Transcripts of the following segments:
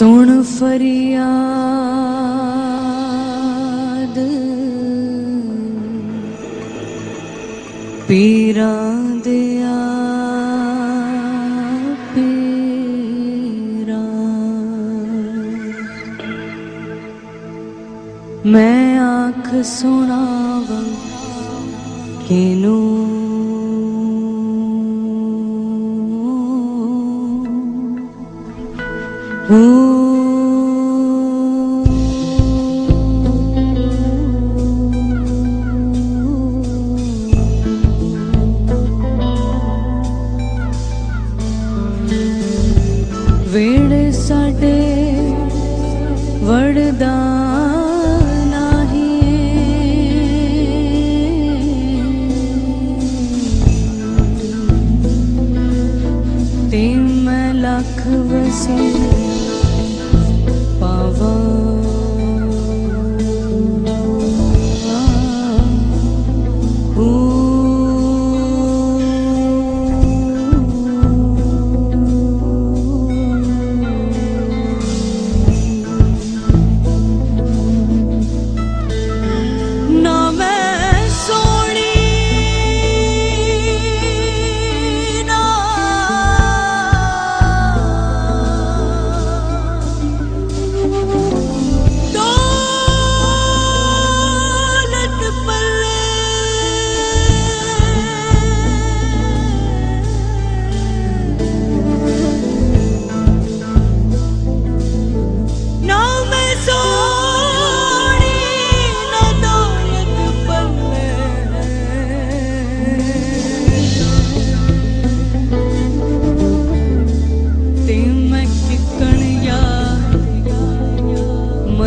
सुन फरियाद पीरा दिया पीरा मैं आँख सुनाव किनू Ooh. ਵੇੜੇ ਸਾਡੇ ਵੜਦਾ ਨਹੀਂ ਤੇ ਮੈਂ ਲੱਖ ਵਸੇ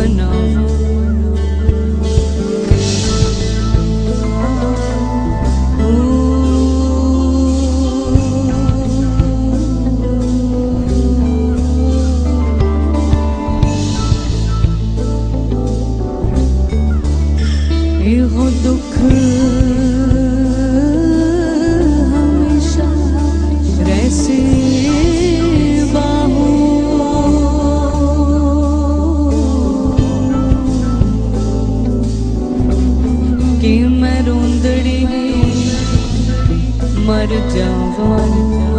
You hold the key. कि मैं रोंदड़ी मर जाऊँ